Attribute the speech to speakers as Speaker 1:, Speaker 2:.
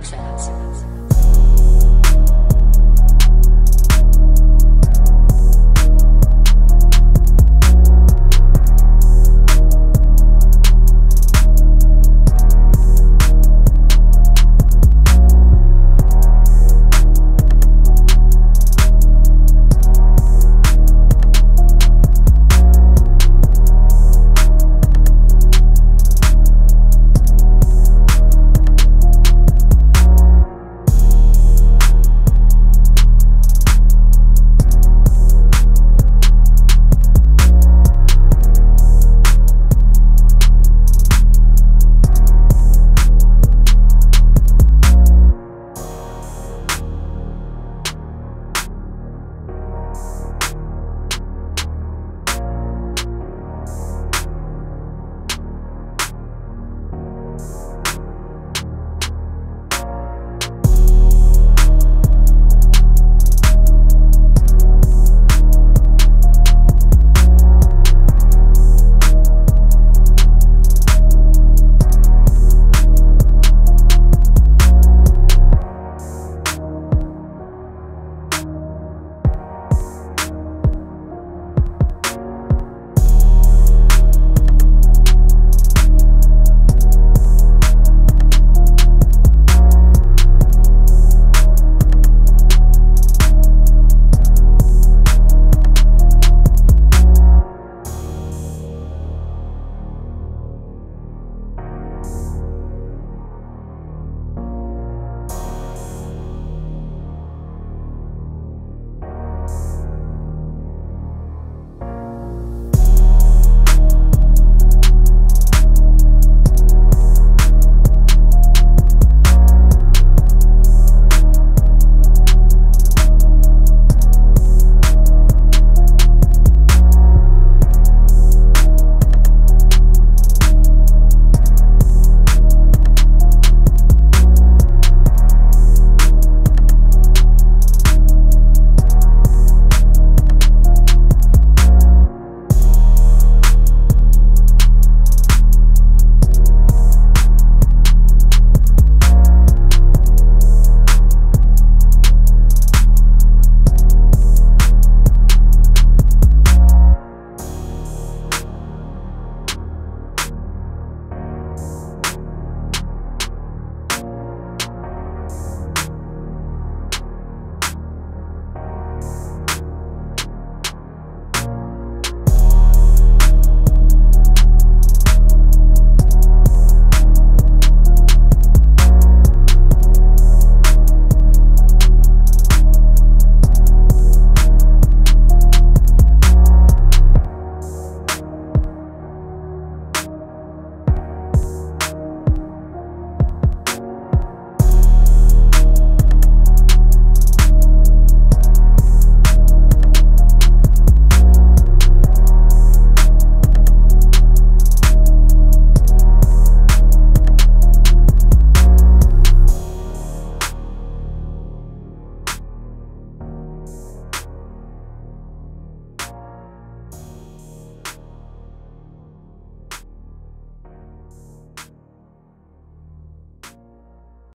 Speaker 1: actions.